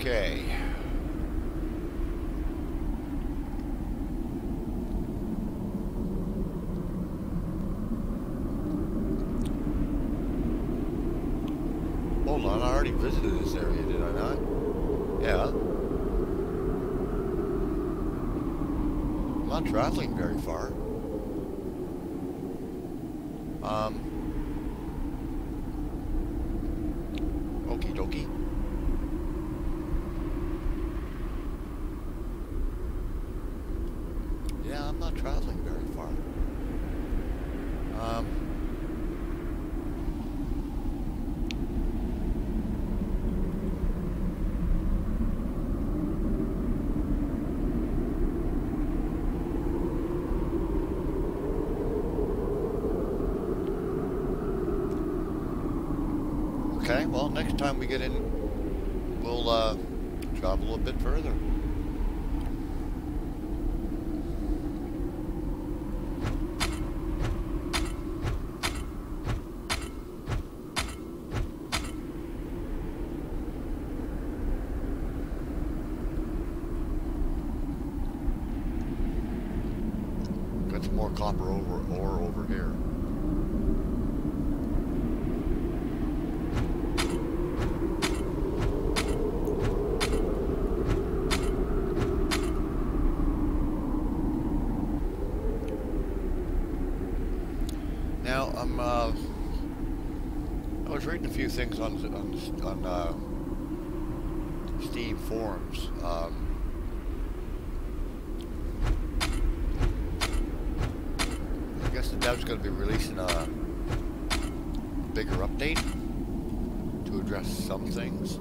Okay. Hold on, I already visited this area, did I not? Yeah. I'm not traveling very far. Um. Okie dokie. Yeah, I'm not traveling very far. Um. Okay, well, next time we get in, we'll uh, travel a bit further. Got some more copper over ore over here. Now I'm. Uh, I was reading a few things on on, on uh, Steam forums. Um, I guess the dev's going to be releasing a bigger update to address some things.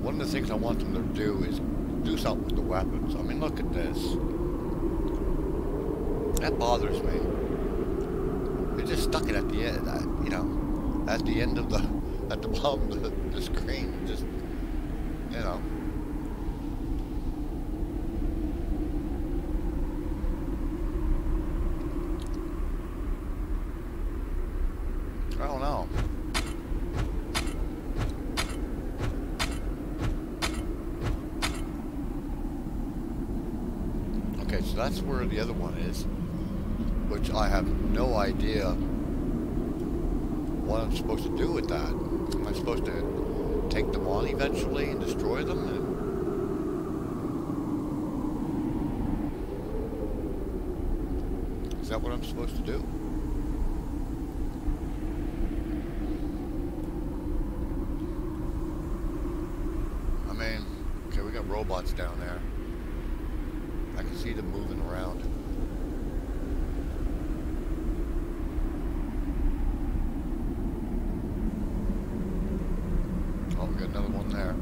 One of the things I want them to do is do something with the weapons. I mean, look at this. That bothers me. Just stuck it at the end, you know, at the end of the, at the bottom of the, the screen. Just, you know. I don't know. Okay, so that's where the other one is, which I have no idea what I'm supposed to do with that. Am I supposed to take them on eventually and destroy them? And is that what Supposed to do? I mean, okay, we got robots down there. I can see them moving around. Oh, we got another one there.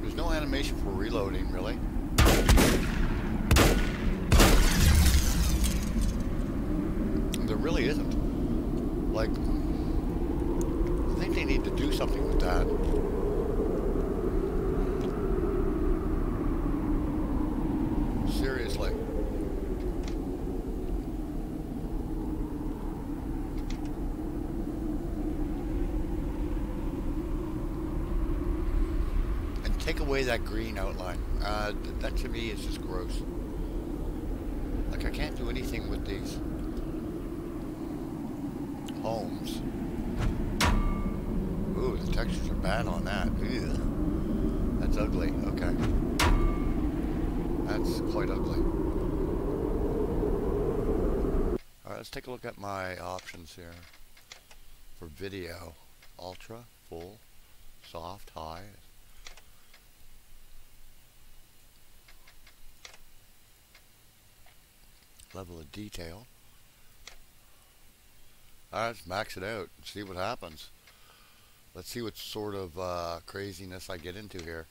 There's no animation for reloading, really. There really isn't. Like, I think they need to do something with that. Seriously. And take away that green outline. Uh, th- that to me is just gross. Like I can't do anything with these homes. Ooh, the textures are bad on that. Ew. That's ugly. Okay. That's quite ugly. Alright, let's take a look at my options here. For video. Ultra, full, soft, high. Level of detail. Alright, let's max it out and see what happens. Let's see what sort of uh, craziness I get into here.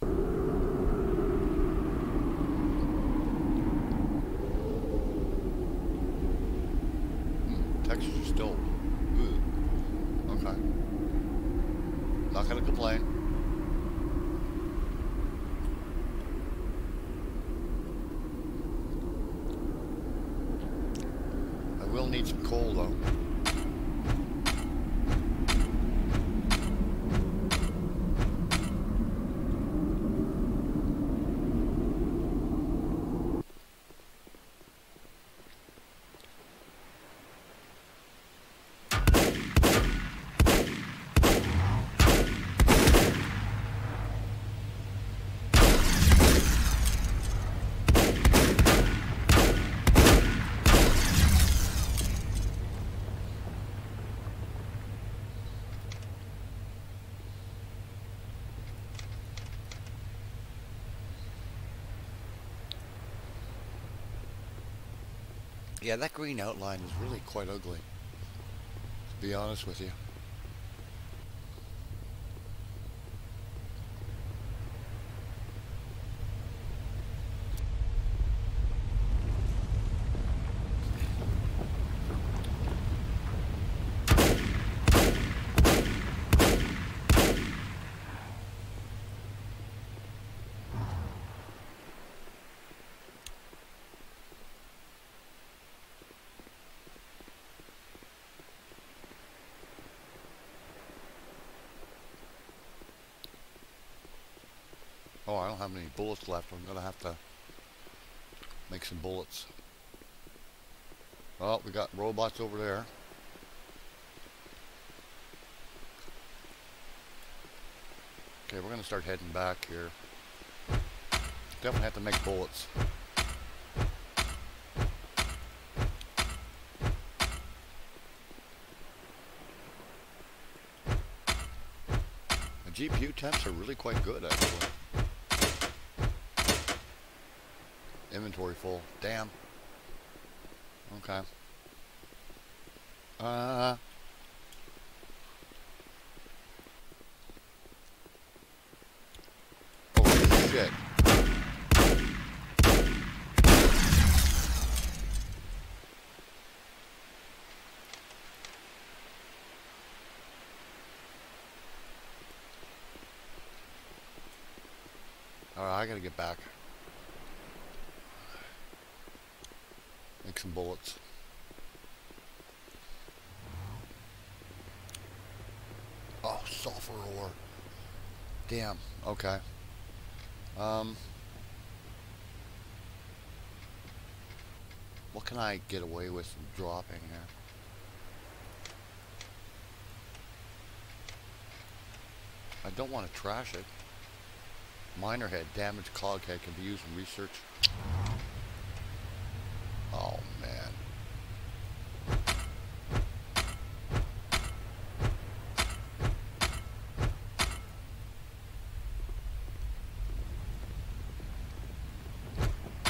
Hmm, texture's still... Ooh. Okay. Not gonna complain. I will need some coal though. Yeah, that green outline is really quite ugly, to be honest with you. Oh, I don't have any bullets left. I'm going to have to make some bullets. Oh, we got robots over there. Okay, we're going to start heading back here. Definitely have to make bullets. GPU temps are really quite good, actually. Inventory full. Damn. Okay. Uh. Oh shit. Alright, I gotta get back. Make some bullets. Oh, sulfur ore. Damn. Okay. Um. What can I get away with dropping here? I don't want to trash it. Miner head, damaged clog head can be used in research. Oh man.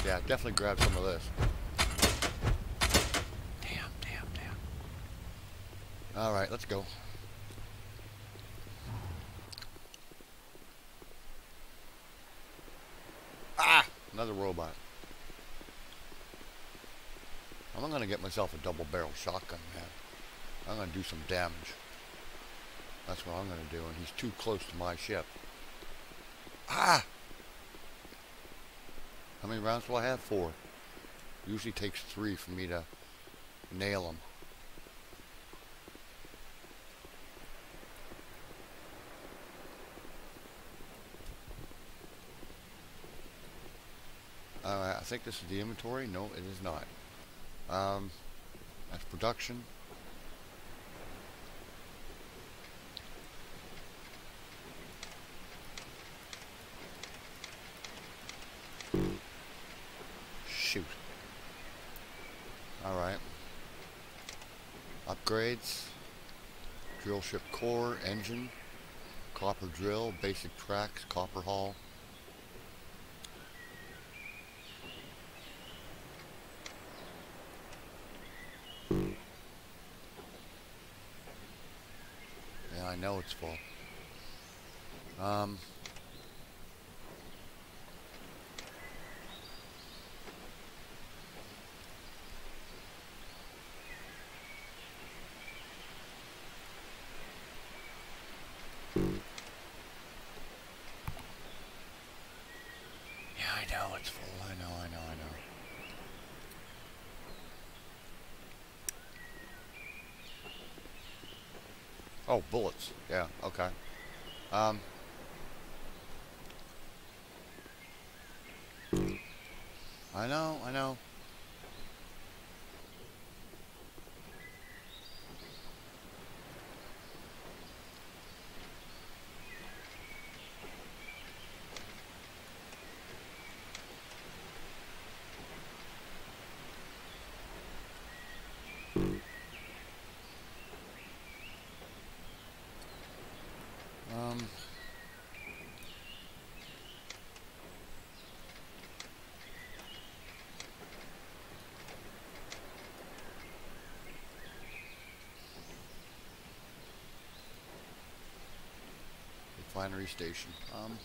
Yeah, definitely grab some of this. Damn, damn, damn. Alright, let's go. Ah! Another robot. I'm gonna get myself a double barrel shotgun, man. I'm gonna do some damage. That's what I'm gonna do, and he's too close to my ship. Ah! How many rounds will I have? Four. Usually takes three for me to nail them. Alright, I think this is the inventory. No, it is not. Um, that's production. Shoot. Alright. Upgrades. Drill ship core, engine, copper drill, basic tracks, copper hull. Yeah, I know it's full. Um... Yeah, I know it's full. I know, I know, I know. Oh, bullets. Yeah, okay. Um. I know, I know. Um. Refinery station. Um.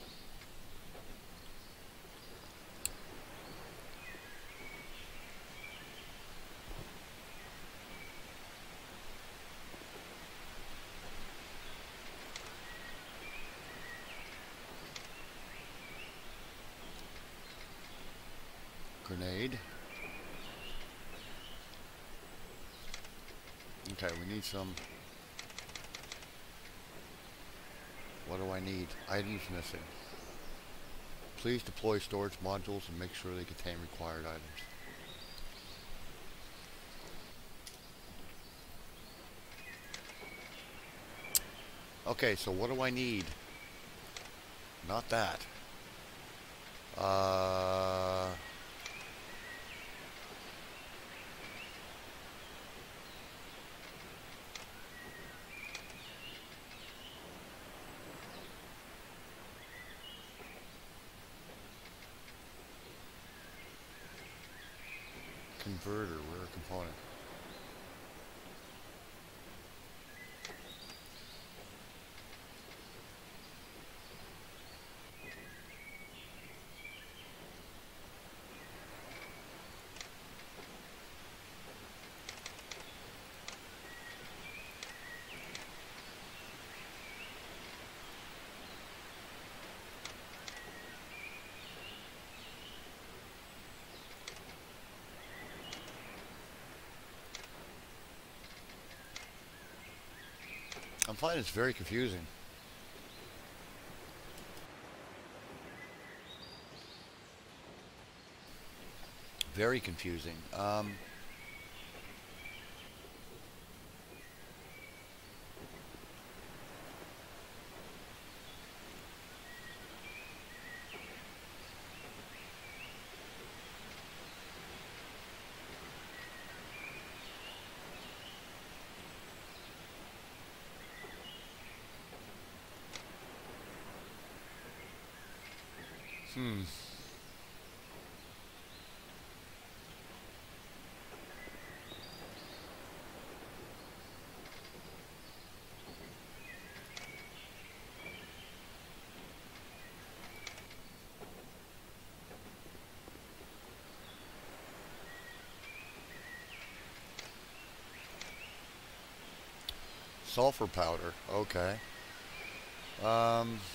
Grenade. Okay, we need some. What do I need? Items missing. Please deploy storage modules and make sure they contain required items. Okay, so what do I need? Not that. Uh... Converter, rare component. I'm it's very confusing. Very confusing. Um, hmm. Sulfur powder. Okay. Um.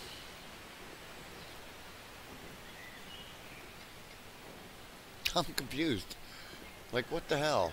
I'm confused. Like, what the hell?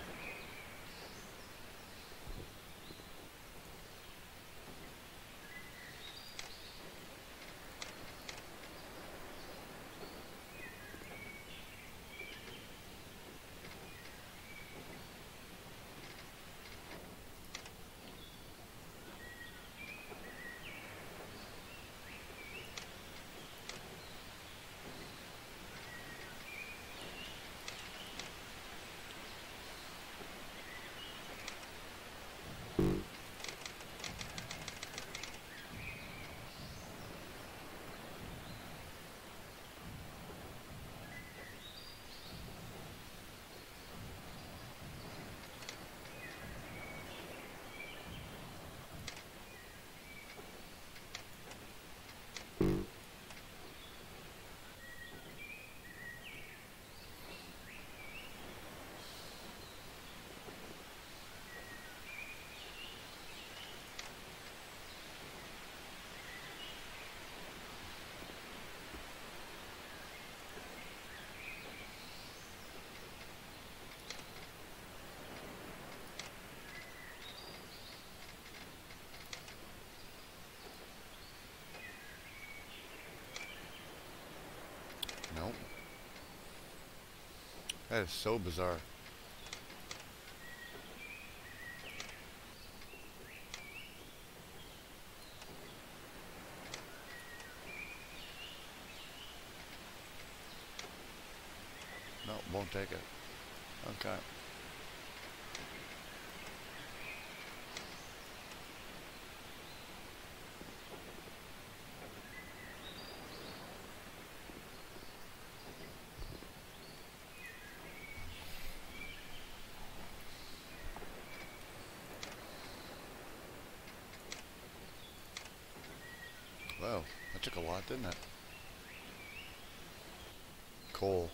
That is so bizarre. No, won't take it. Okay. Well, that took a didn't it? Coal.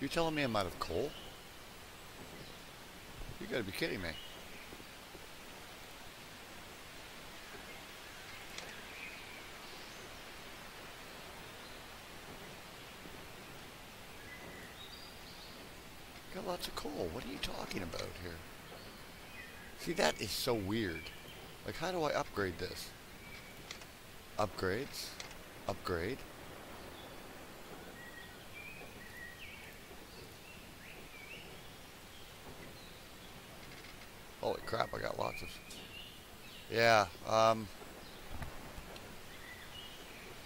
You telling me I'm out of coal? You gotta be kidding me. Got lots of coal. What are you talking about here? See, that is so weird. Like, how do I upgrade this? Upgrades? Upgrade? Holy crap, I got lots of... Yeah, um...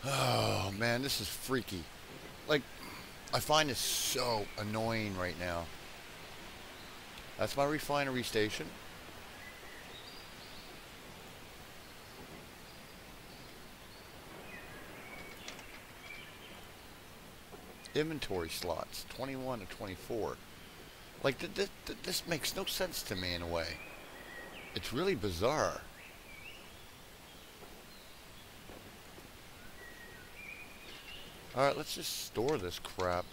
Oh, man, this is freaky. Like, I find this so annoying right now. That's my refinery station. Inventory slots, 21 to 24. Like, th th th this makes no sense to me in a way. It's really bizarre. Alright, let's just store this crap.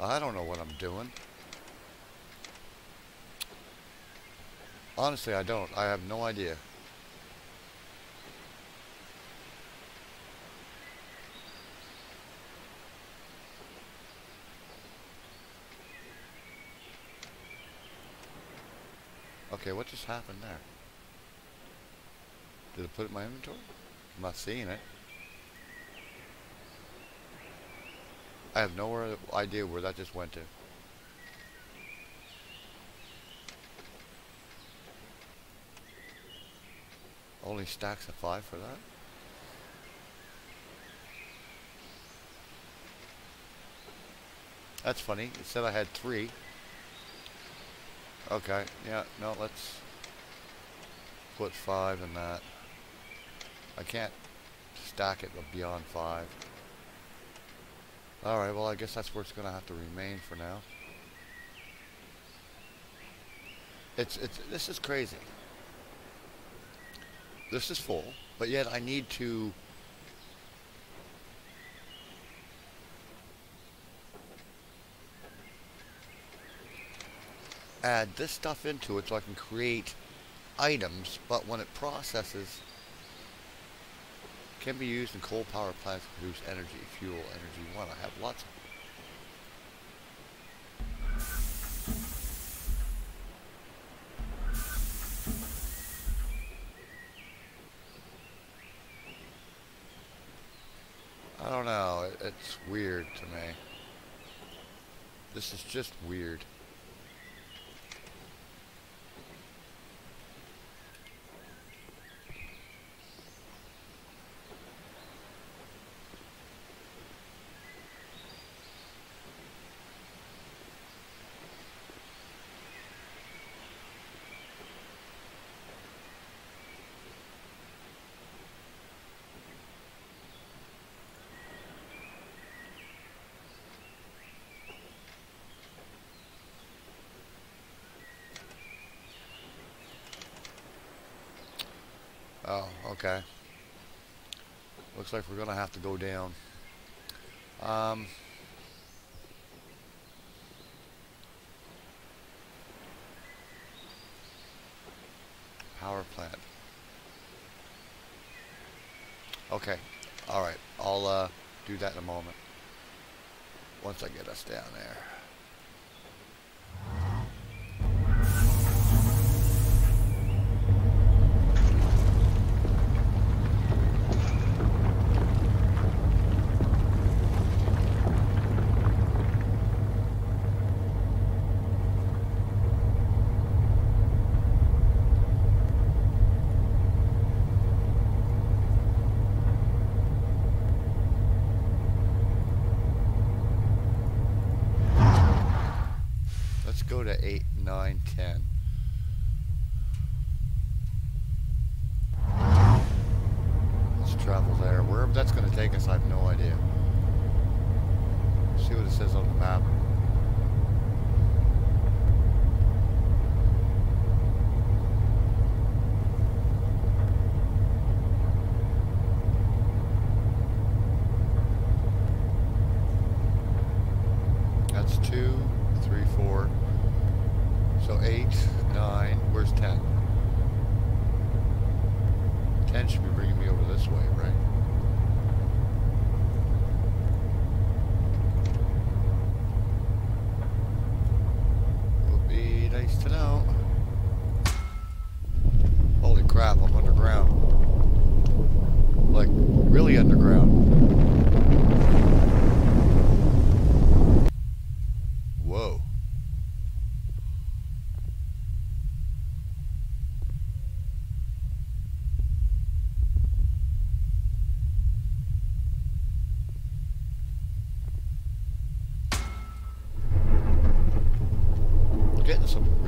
I don't know what I'm doing. Honestly, I don't. I have no idea. Okay, what just happened there? Did it put it in my inventory? I'm not seeing it. I have no idea where that just went to. Only stacks of five for that? That's funny. It said I had three. Okay, yeah, no, let's put five in that. I can't stack it beyond five. Alright, well I guess that's where it's going to have to remain for now. It's, it's, this is crazy. This is full, but yet I need to add this stuff into it so I can create items, but when it processes, can be used in coal power plants to produce energy, fuel, energy one. I have lots I don't know, it's weird to me. This is just weird. Oh, okay. Looks like we're going to have to go down. Um, power plant. Okay. All right. I'll uh, do that in a moment. Once I get us down there.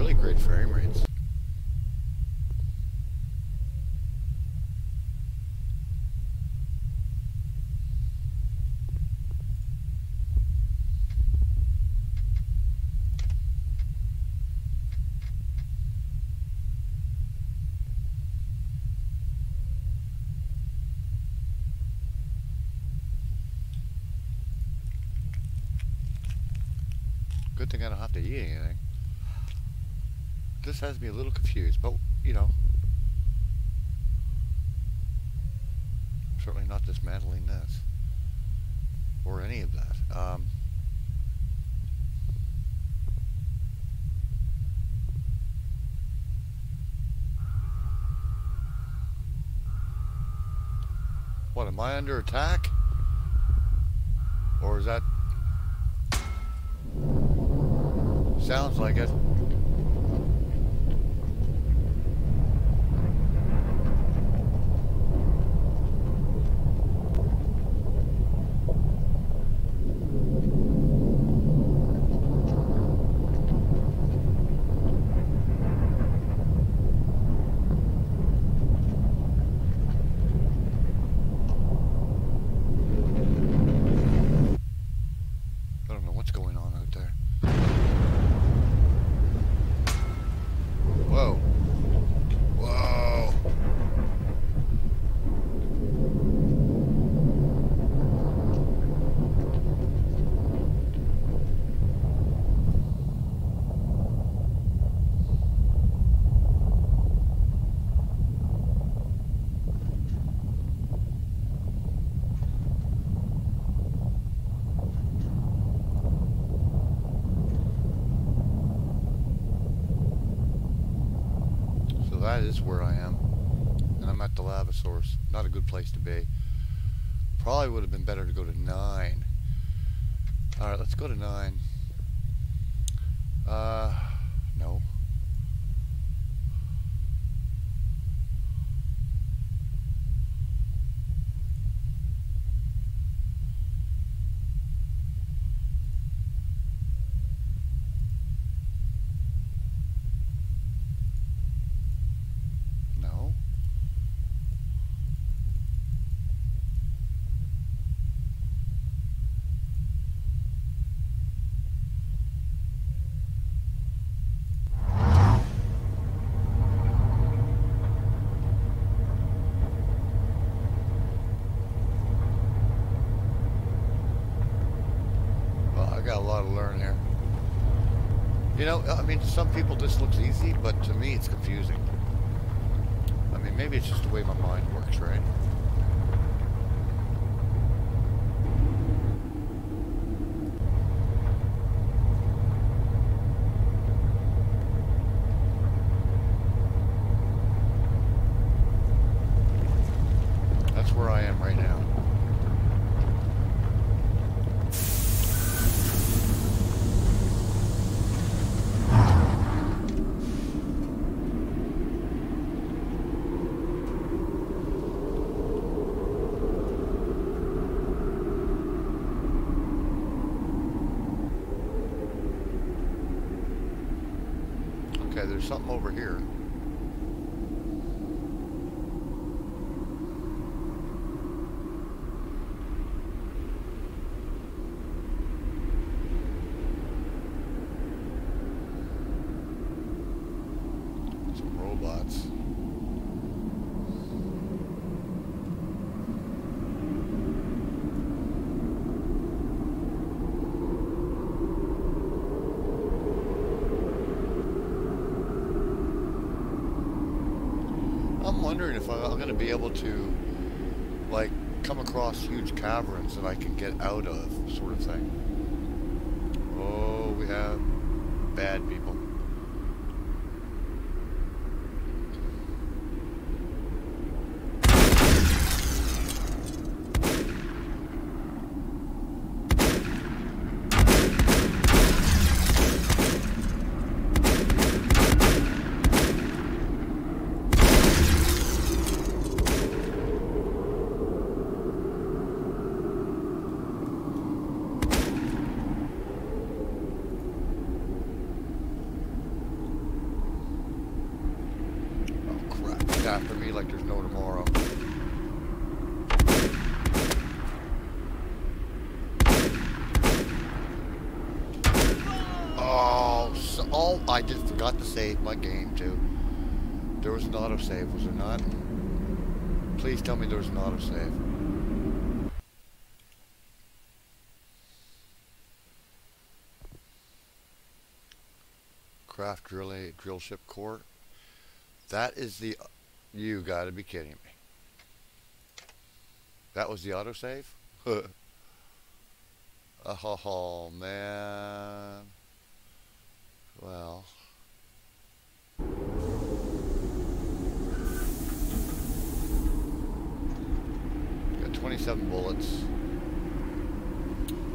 Really great frame rates. Good thing I don't have to eat anything. This has me a little confused, but you know, certainly not dismantling this or any of that. Um, what am I under attack? Or is that Sounds like it. I don't know what's going on out there. Whoa. Whoa. So that is where I am. And I'm at the lava source. Not a good place to be. Probably would have been better to go to 9. Alright, let's go to 9. Uh, no. No. Well, I got a lot to learn here. You know, I mean, to some people this looks easy, but to me it's confusing. I mean, maybe it's just the way my mind works, right? Going to be able to, like, come across huge caverns that I can get out of, of thing. Oh, we have bad people. Oh crap, it's after me like there's no tomorrow. Oh, so, oh, I just forgot to save my game too. There was an autosave, was there not? Please tell me there was an autosave. Craft drill, drill ship core. That is the... You gotta be kidding me. That was the autosave? Oh, man. Well... Got 27 bullets.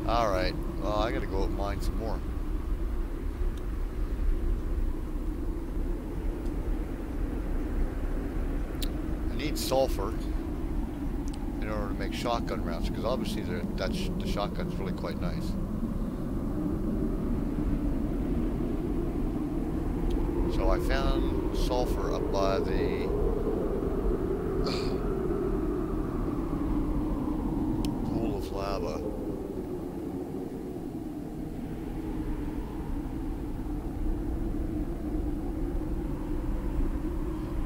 Alright. Well, I gotta go mine some more. I need sulfur in order to make shotgun rounds because obviously that sh the shotgun's really quite nice. So I found sulfur up by the pool of lava.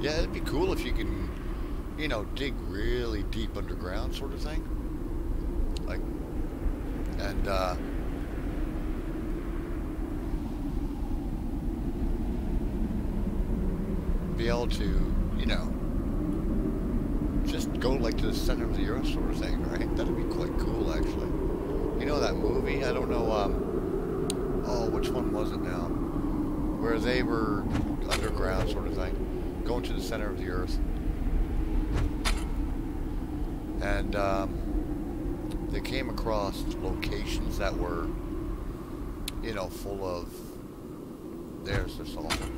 Yeah, it'd be cool if you can, you know, dig really deep underground sort of thing. Like, and, uh, be able to, you know, just go like to the center of the earth sort of thing, right? That'd be quite cool, actually. You know that movie? I don't know, um, oh, which one was it now? Where they were underground sort of thing, going to the center of the earth. And, um, they came across locations that were, you know, full of, there's the sulfur.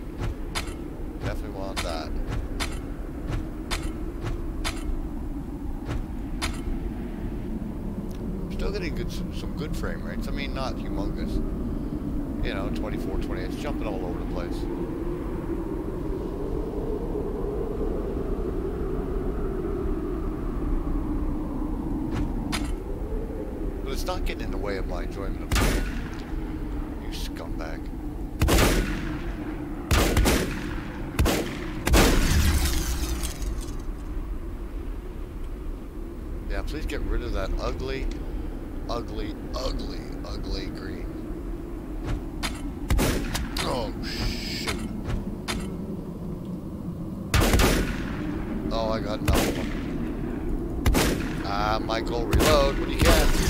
Definitely want that. Still getting good, some, some good frame rates. I mean, not humongous. You know, 24, 28. It's jumping all over the place. But it's not getting in the way of my enjoyment of game. You scumbag. Yeah, please get rid of that ugly, ugly, ugly, ugly green. Oh, shoot. Oh, I got another one. Ah, Michael, reload when you can.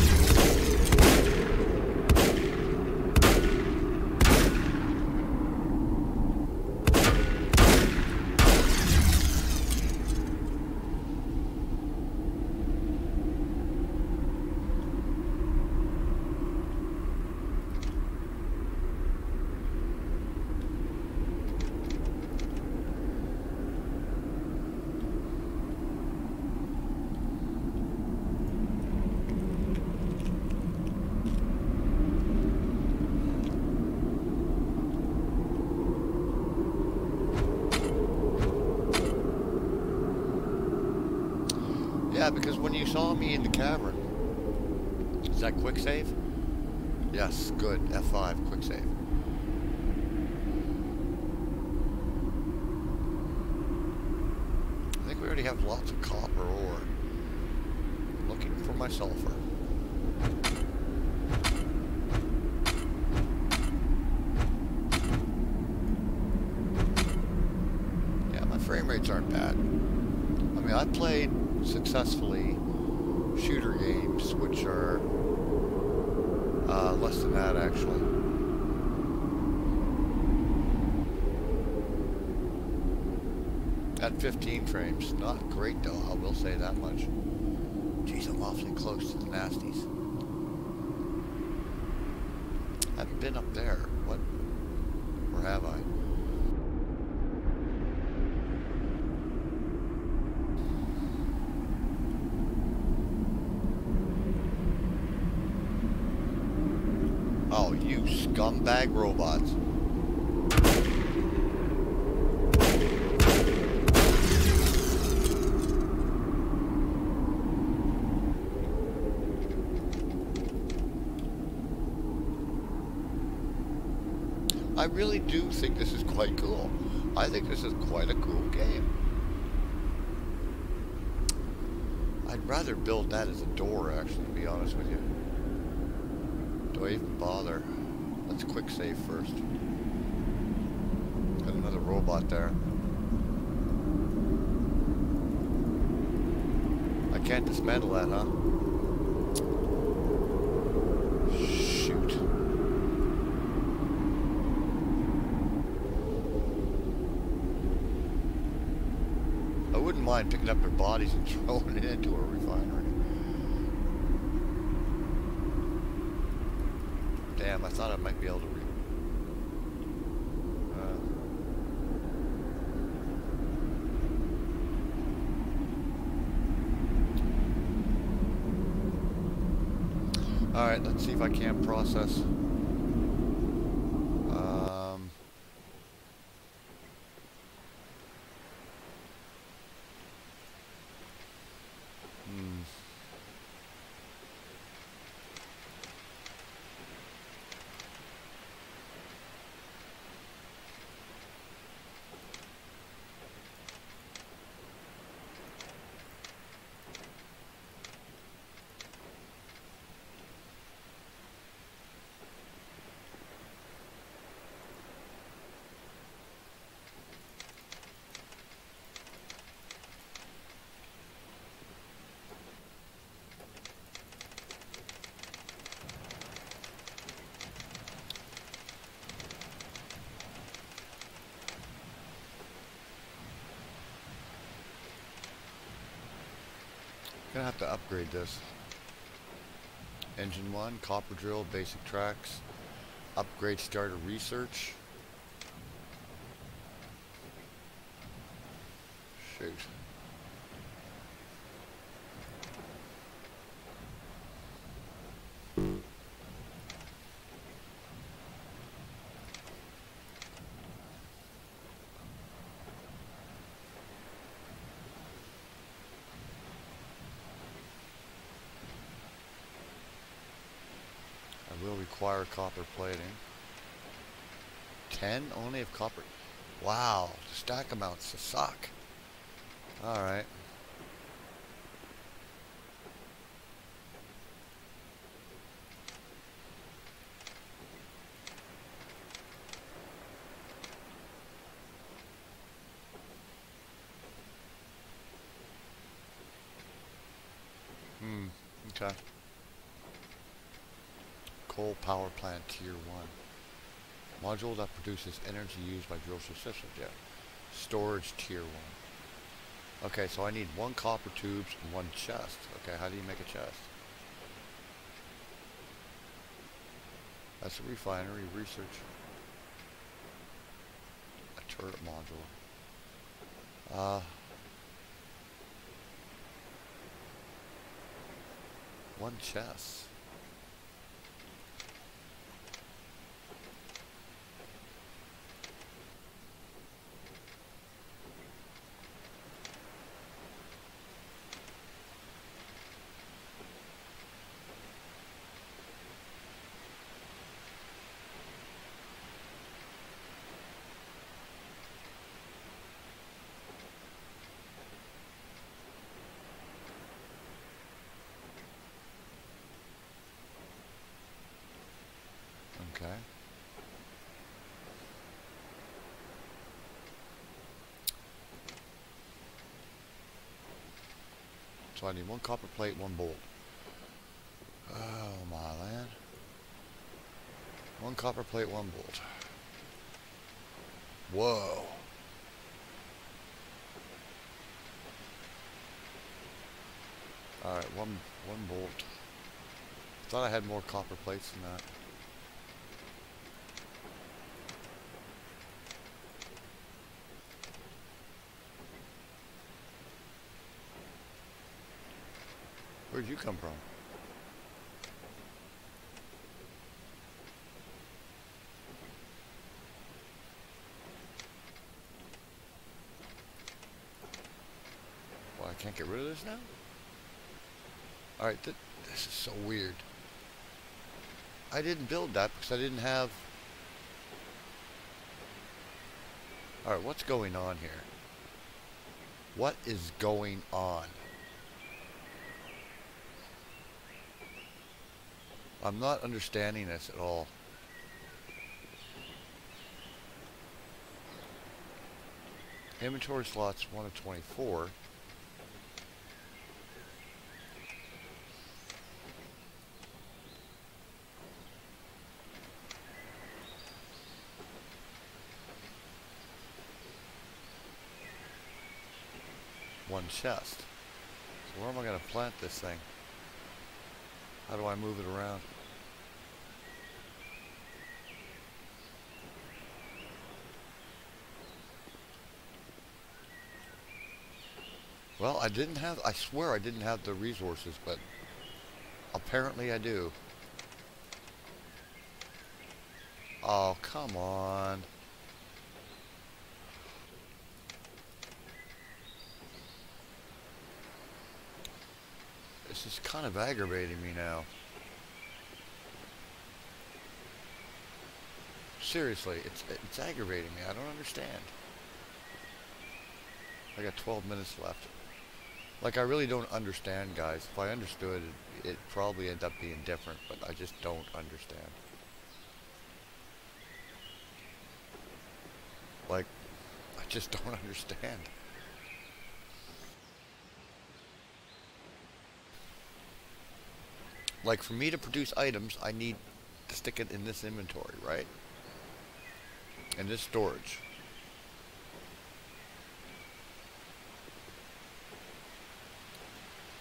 Because when you saw me in the cavern, is that quick save? Yes, good. F5, quick save. I think we already have lots of copper ore. Looking for my sulfur. Yeah, my frame rates aren't bad. I mean, I played successfully shooter games, which are uh, less than that, actually. At 15 frames. Not great, though, I will say that much. Jeez, I'm awfully close to the nasties. I haven't been up there. What? Or have I? Oh, you scumbag robots. I really do think this is quite cool. I think this is quite a cool game. I'd rather build that as a door, actually, to be honest with you. Do I even bother? Let's quick save first. Got another robot there. I can't dismantle that, huh? Shoot. I wouldn't mind picking up their bodies and throwing it into a refinery. Damn, I thought I might be able to re uh, Alright, let's see if I can process. Um, hmm. Gonna have to upgrade this. Engine 1, copper drill, basic tracks, upgrade starter research. Shoot. I will require copper plating. 10 only of copper. Wow, the stack amounts to suck. Alright. Hmm, okay. Power plant tier 1. Module that produces energy used by drill systems. Yeah. Storage tier 1. Okay, so I need one copper tubes and one chest. Okay, how do you make a chest? That's a refinery research. A turret module. Uh, one chest. Okay. So I need one copper plate, one bolt. Oh my land. One copper plate, one bolt. Whoa. Alright, one one bolt. Thought I had more copper plates than that. Where'd you come from? Well, I can't get rid of this now? Alright, th this is so weird. I didn't build that because I didn't have... Alright, what's going on here? What is going on? I'm not understanding this at all. Inventory slots 1 of 24. One chest. So where am I going to plant this thing? How do I move it around? Well, I didn't have, I swear I didn't have the resources, but apparently I do. Oh, come on. This is kind of aggravating me now. Seriously, it's it's aggravating me. I don't understand. I got 12 minutes left. Like, I really don't understand, guys. If I understood, it, it'd probably end up being different, but I just don't understand. Like, I just don't understand. Like, for me to produce items, I need to stick it in this inventory, right? In this storage.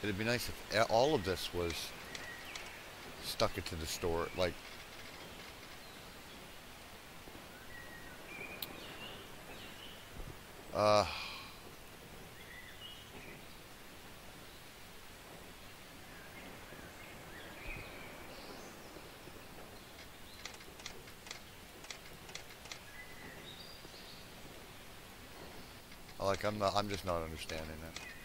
It'd be nice if all of this was stuck into the store, like uh like I'm not I'm just not understanding it.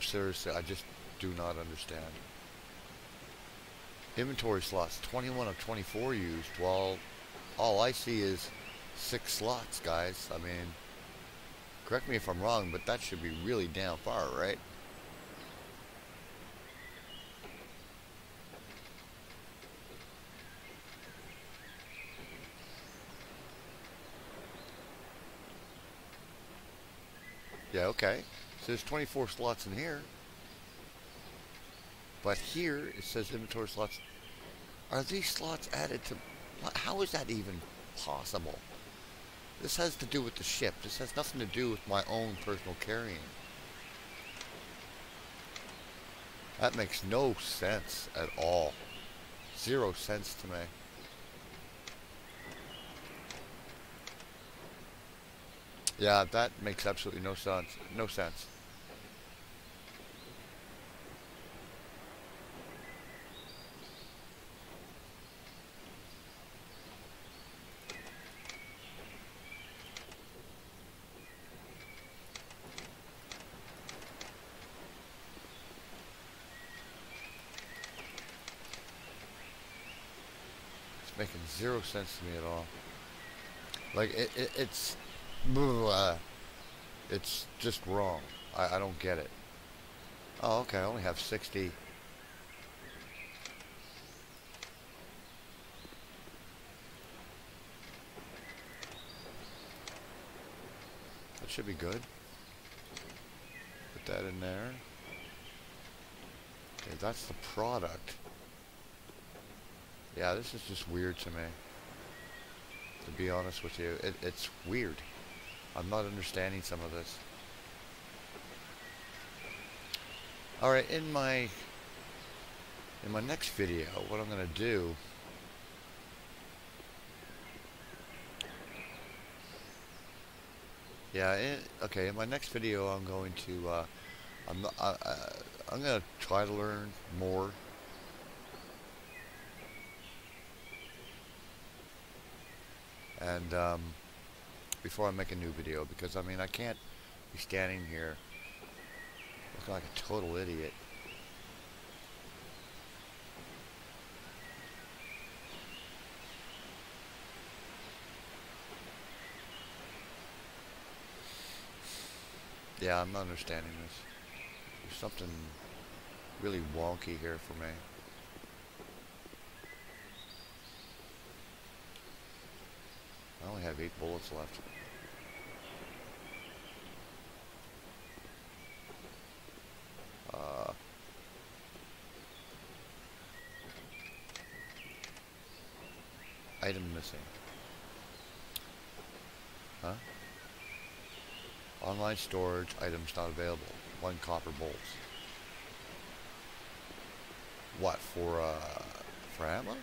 Seriously, I just do not understand. Inventory slots, 21 of 24 used. Well, all I see is six slots, guys. I mean, correct me if I'm wrong, but that should be really damn far, right? Yeah, okay. There's 24 slots in here. But here it says inventory slots. Are these slots added to... How is that even possible? This has to do with the ship. This has nothing to do with my own personal carrying. That makes no sense at all. Zero sense to me. Yeah, that makes absolutely no sense. No sense. making zero sense to me at all. Like it, it it's, uh, it's just wrong. I, I don't get it. Oh, okay. I only have 60. That should be good. Put that in there. Okay, that's the product. Yeah, this is just weird to me. To be honest with you, it, it's weird. I'm not understanding some of this. Alright, in my in my next video, what I'm going to do Yeah, in, okay, in my next video I'm going to uh, I'm, I, I, I'm going to try to learn more and um, before I make a new video because I mean I can't be standing here looking like a total idiot Yeah, I'm not understanding this. There's something really wonky here for me. I only have eight bullets left. Uh, item missing. Huh? Online storage, items not available. One copper bolts. What, for, uh, for ammo?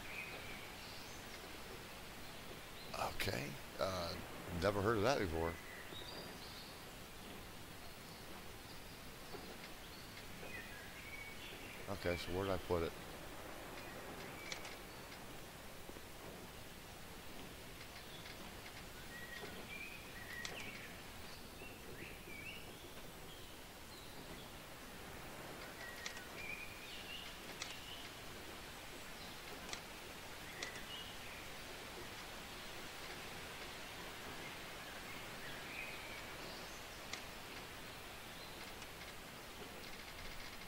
Okay. Uh, never heard of that before. Okay, so where did I put it?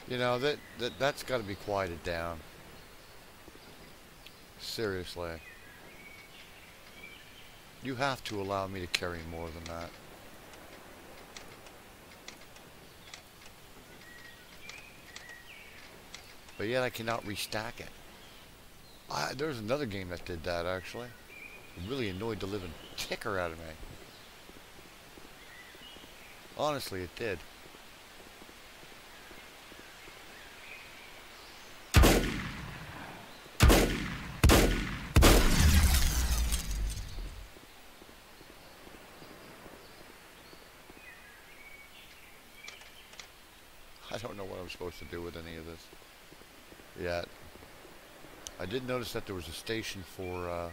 You know, that, that, that's got to be quieted down. Seriously. You have to allow me to carry more than that. But yet I cannot restack it. I, there's another game that did that, actually. It really annoyed the living ticker out of me. Honestly, it did. I don't know what I'm supposed to do with any of this yet. I did notice that there was a station for uh,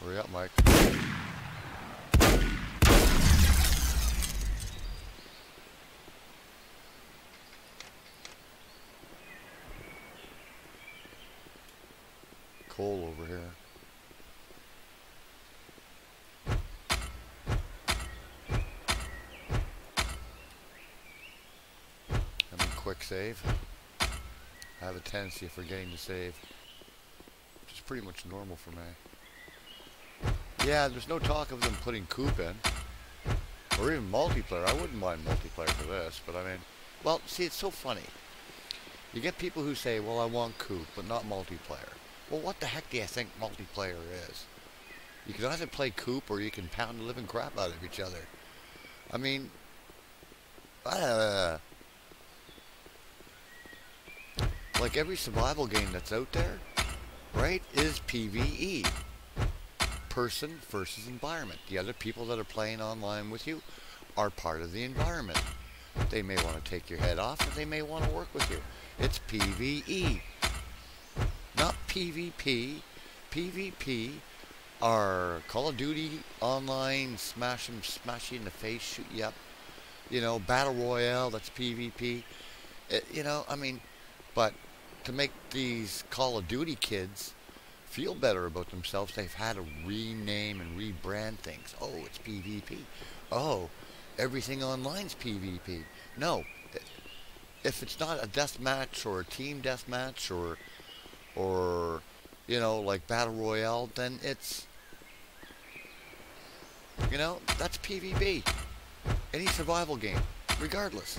Hurry up, Mike. coal over here. I'm in quick save. I have a tendency of forgetting to save, which is pretty much normal for me. Yeah, there's no talk of them putting coop in, or even multiplayer. I wouldn't mind multiplayer for this, but I mean, well, see, it's so funny. You get people who say, well, I want coop, but not multiplayer. Well, what the heck do you think multiplayer is? You can either play coop or you can pound the living crap out of each other. I mean, uh, like every survival game that's out there, right, is PvE. Person versus environment. The other people that are playing online with you are part of the environment. They may want to take your head off, or they may want to work with you. It's PvE not PvP. PvP are Call of Duty online, smash them, smash you in the face, shoot you up. You know, Battle Royale, that's PvP. It, eh, you know, I mean, but to make these Call of Duty kids feel better about themselves, they've had to rename and rebrand things. Oh, it's PvP. oh, everything online's PvP. No, if it's not a death match or a team death match or, or, you know, like battle royale, then it's, you know, that's PvP. Any survival game, regardless.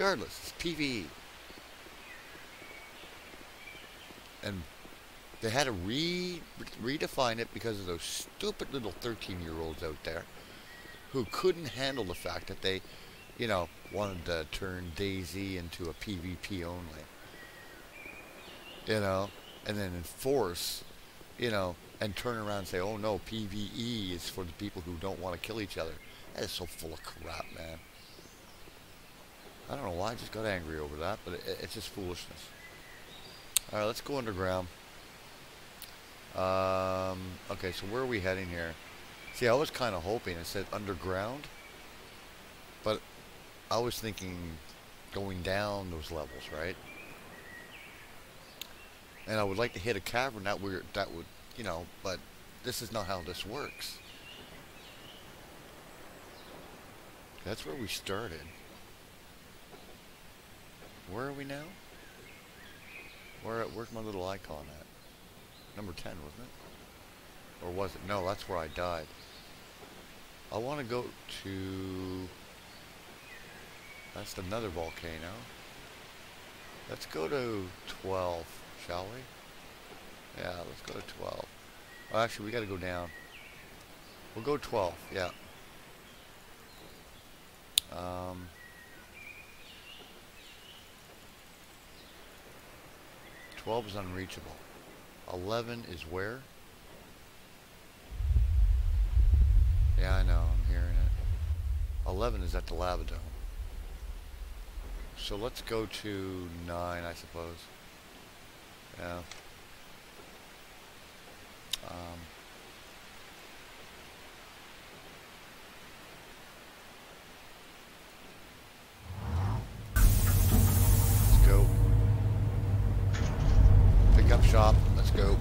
Regardless, it's PvE. And they had to re redefine it because of those stupid little 13-year-olds out there who couldn't handle the fact that they, you know, wanted to turn DayZ into a PvP only. You know, and then enforce, you know, and turn around and say, oh no, PvE is for the people who don't want to kill each other. That is so full of crap, man. I don't know why I just got angry over that, but it, it's just foolishness. Alright, let's go underground. Um, okay, so where are we heading here? See, I was kind of hoping it said underground, but I was thinking going down those levels, right? And I would like to hit a cavern that would that would, you know, but this is not how this works. That's where we started. Where are we now? Where where's my little icon at? Number 10, wasn't it? Or was it? No, that's where I died. I want to go to... That's another volcano. Let's go to 12, shall we? Yeah, let's go to 12. Well, actually, we got to go down. We'll go 12, yeah. Um... 12 is unreachable. 11 is where? Yeah, I know. I'm hearing it. 11 is at the lava dome. So let's go to 9, I suppose. Yeah. Um, shop. Let's go.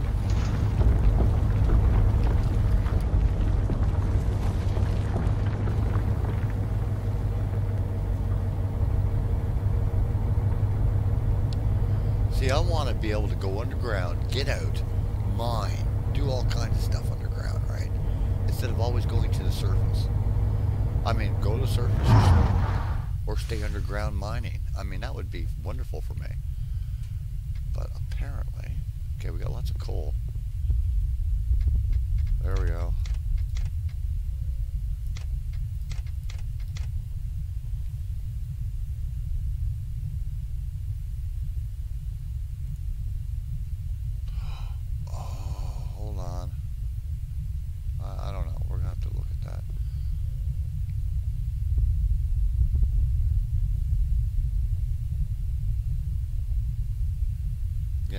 See, I want to be able to go underground, get out, mine, do all kinds of stuff underground, right? Instead of always going to the surface. I mean, go to the surface or stay underground mining. I mean, that would be wonderful for me. But apparently, Okay, we got lots of coal. There we go.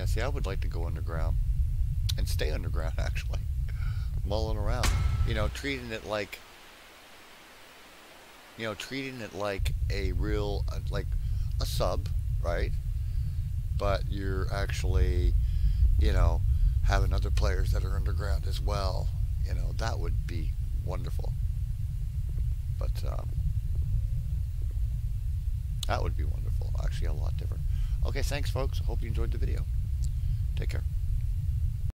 Yeah, see, I would like to go underground and stay underground, actually. Mulling around. You know, treating it like, you know, treating it like a real, uh, like a sub, right? But you're actually, you know, having other players that are underground as well. You know, that would be wonderful. But, um, that would be wonderful. Actually, a lot different. Okay, thanks, folks. Hope you enjoyed the video. Take care.